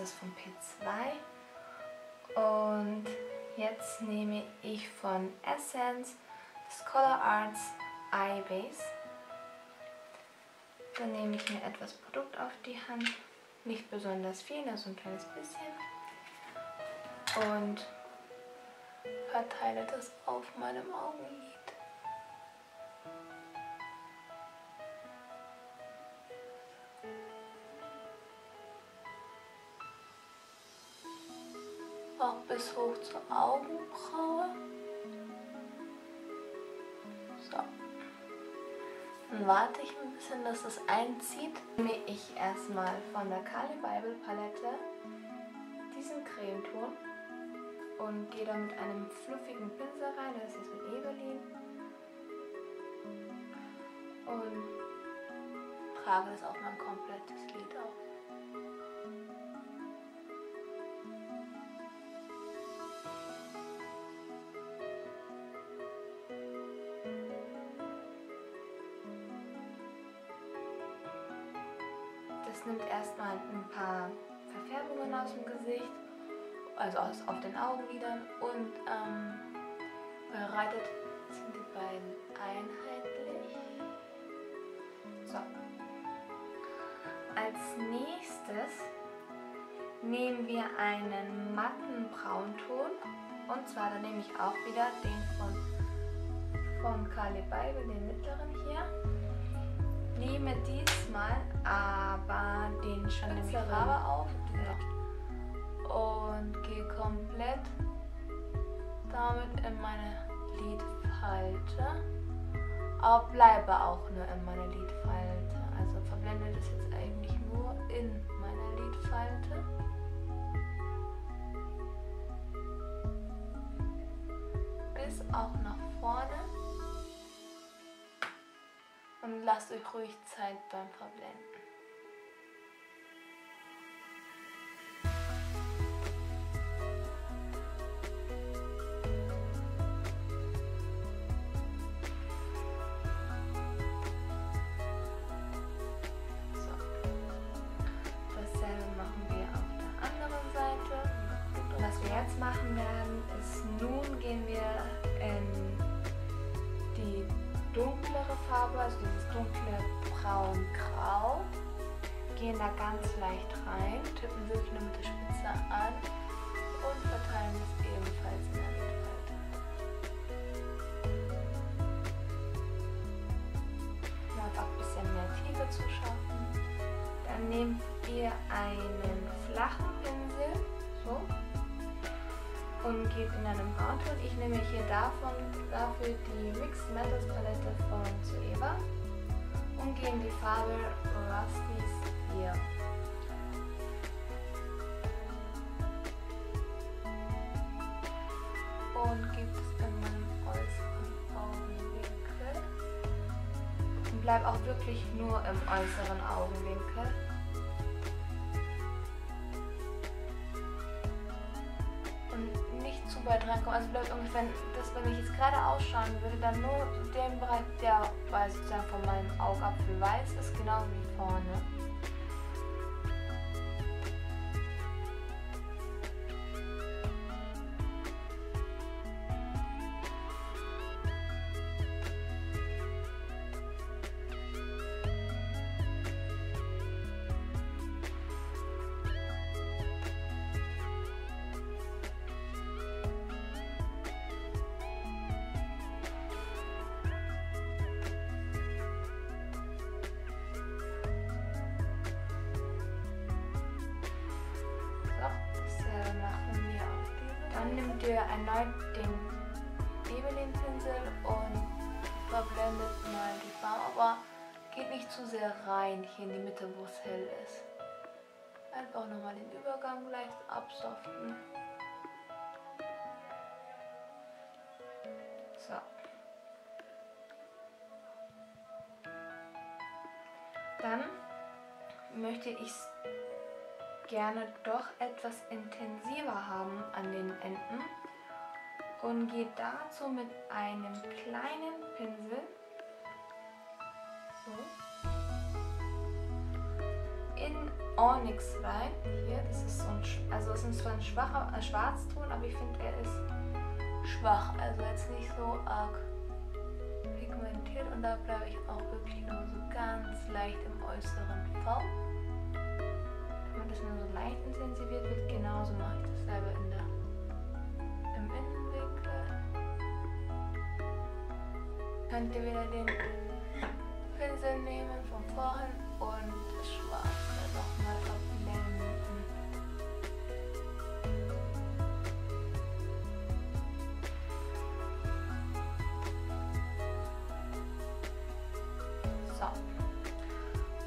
ist von P2. Und jetzt nehme ich von Essence das Color Arts Eye Base. Dann nehme ich mir etwas Produkt auf die Hand. Nicht besonders viel, nur so ein kleines bisschen. Und verteile das auf meinem Augenlid. Auch bis hoch zur Augenbraue. So. Dann warte ich ein bisschen, dass es einzieht. Nehme ich erstmal von der Kali Bible Palette diesen Cremeton und gehe da mit einem fluffigen Pinsel rein. Das ist mit Evelyn. Und trage das auf mein komplettes Lid auf. Das nimmt erstmal ein paar Verfärbungen aus dem Gesicht also aus, auf den Augenlidern und ähm, bereitet sind die beiden einheitlich. So. Als nächstes nehmen wir einen matten Braunton und zwar dann nehme ich auch wieder den von von Bible, den mittleren hier. Nehme diesmal aber den Farbe auf. Und gehe komplett damit in meine Lidfalte. Aber bleibe auch nur in meiner Lidfalte. Also verblende das jetzt eigentlich nur in meiner Lidfalte. Lasst euch ruhig Zeit beim Verblenden. Dunkle braun-grau. Gehen da ganz leicht rein, tippen wirklich nur mit der Spitze an und verteilen es ebenfalls in der Lidfalte. Um einfach ein bisschen mehr Tiefe zu schaffen. Dann nehmt ihr einen flachen Pinsel, so, und geht in einem Braunton. Ich nehme hier davon, dafür die Mixed Metals Palette von Zoeva und gehe in die Farbe Rusty Spear. Und gibt es in meinem äußeren Augenwinkel. Und bleib auch wirklich nur im äußeren Augenwinkel. Reinkommen. Also bleibt ungefähr, das, wenn ich jetzt gerade ausschauen würde, dann nur den Bereich, der sozusagen von meinem Augapfel weiß ist, genau wie vorne. Ihr erneut den Evelyn-Pinsel und verblendet mal die Farbe, aber geht nicht zu sehr rein hier in die Mitte, wo es hell ist. Einfach nochmal den Übergang leicht absoften. So. Dann möchte ich gerne doch etwas intensiver haben an den Enden und gehe dazu mit einem kleinen Pinsel so, in Onyx rein. Hier, das ist so ein, also es ist zwar ein schwacher äh, Schwarzton, aber ich finde er ist schwach, also jetzt nicht so arg pigmentiert und da bleibe ich auch wirklich nur so ganz leicht im äußeren V. Es nur so leicht intensiviert wird, genauso mache ich dasselbe in der, im Innenwinkel. Könnt ihr wieder den Pinsel nehmen von vorhin und das Schwarze nochmal abblenden.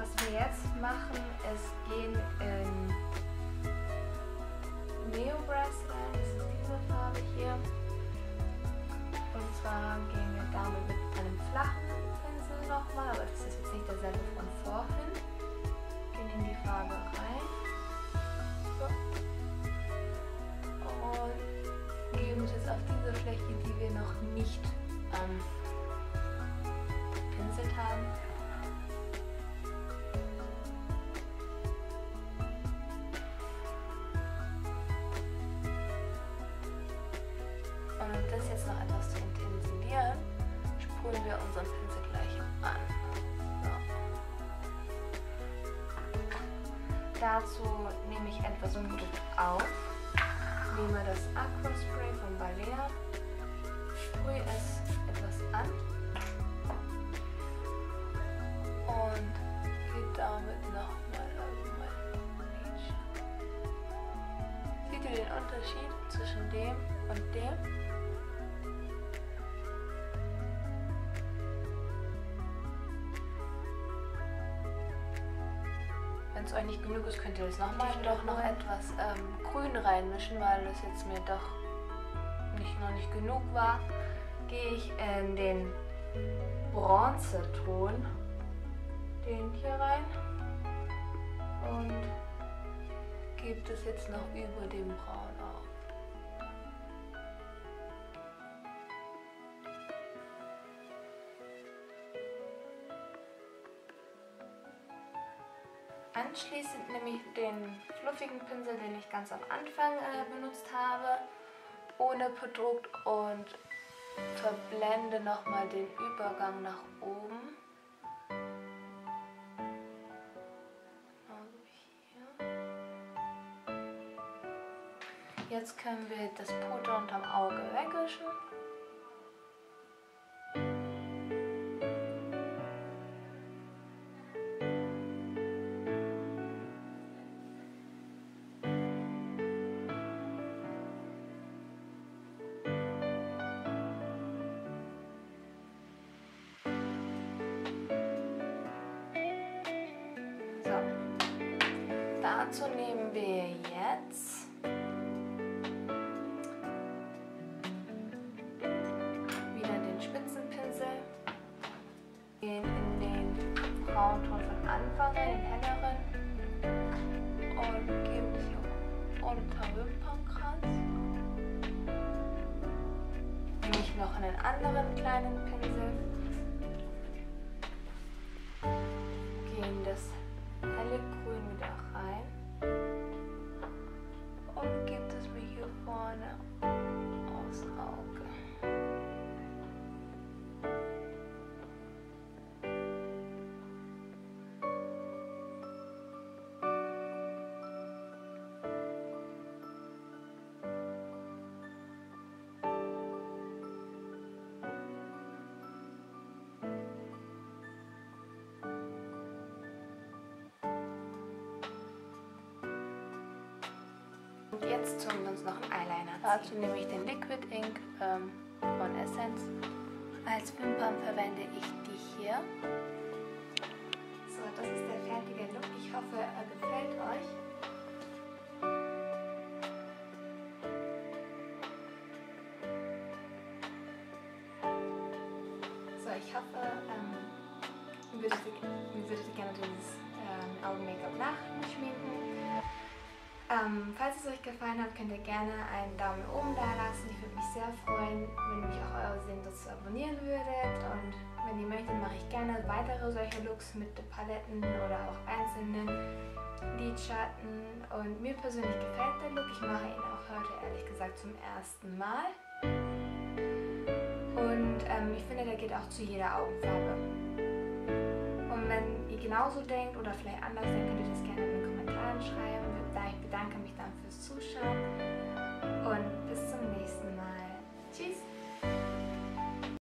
Was wir jetzt machen, ist gehen in Neobrass rein, das ist diese Farbe hier. Und zwar gehen wir damit mit einem flachen Pinsel nochmal, aber das ist jetzt nicht derselbe von vorhin. Gehen in die Farbe rein. So. Sprühen wir unseren Pinsel gleich an. So. Dazu nehme ich etwa so ein Produkt auf, nehme das Aqua Spray von Balea, sprühe es etwas an und gehe damit nochmal auf mein Lidschatten. Seht ihr den Unterschied zwischen dem und dem? Es euch nicht genug ist, könnt ihr das nochmal doch noch etwas ähm, Grün reinmischen, weil das jetzt mir doch nicht, noch nicht genug war. Gehe ich in den Bronzeton, den hier rein und gebe das jetzt noch über dem Braun Anschließend nehme ich den fluffigen Pinsel, den ich ganz am Anfang äh, benutzt habe, ohne Produkt und verblende nochmal den Übergang nach oben. Also. Jetzt können wir das Puder unterm Auge wegwischen. Dazu nehmen wir jetzt. Wieder den Spitzenpinsel, gehen in den Braunton von Anfang, den helleren. Und geben es hier unter Wimpernkranz. Nehme ich noch einen anderen kleinen Pinsel, gehen das helle Grün wieder rein und gibt es mir hier vorne aufs Auge. Tun wir uns noch einen Eyeliner Dazu nehme ich den Liquid Ink ähm, von Essence. Als Wimpern verwende ich die hier. So, das ist der fertige Look. Ich hoffe, er gefällt euch. So, ich hoffe, ähm, ihr würdet, ihr würdet gerne dieses ähm. Ähm, falls es euch gefallen hat, könnt ihr gerne einen Daumen oben da lassen. Ich würde mich sehr freuen, wenn ihr mich auch eure Sehen dazu abonnieren würdet. Und wenn ihr möchtet, mache ich gerne weitere solche Looks mit Paletten oder auch einzelnen Lidschatten. Und mir persönlich gefällt der Look. Ich mache ihn auch heute ehrlich gesagt zum ersten Mal. Und ähm, ich finde, der geht auch zu jeder Augenfarbe. Und wenn ihr genauso denkt oder vielleicht anders, dann könnt ihr das gerne in den Kommentaren schreiben. Ich bedanke mich dann fürs Zuschauen und bis zum nächsten Mal. Tschüss!